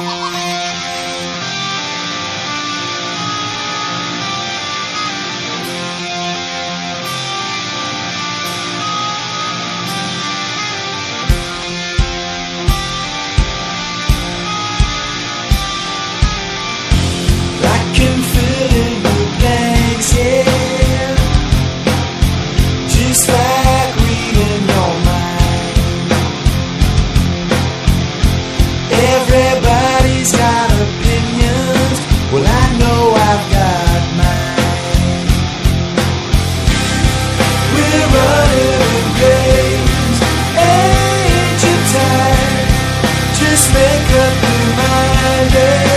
Música Just make up your mind,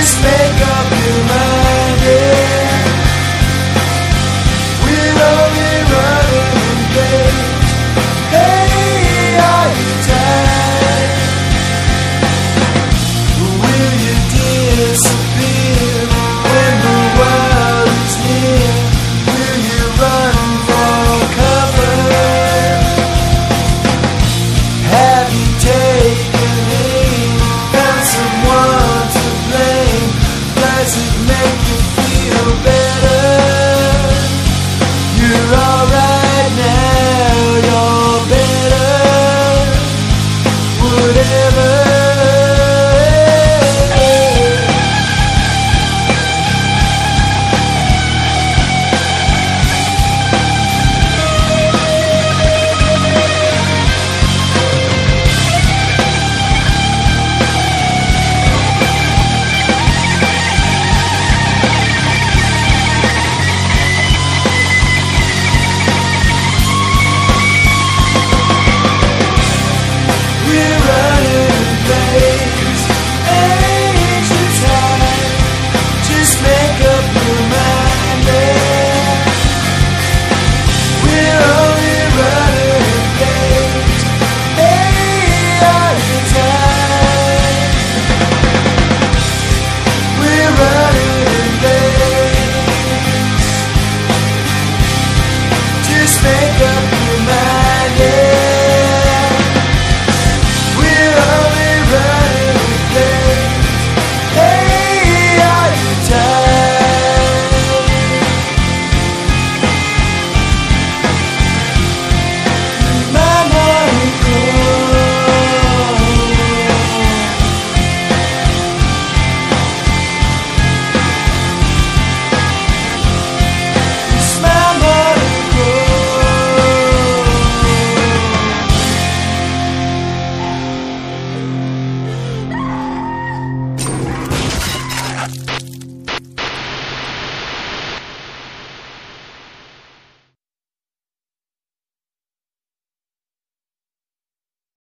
days.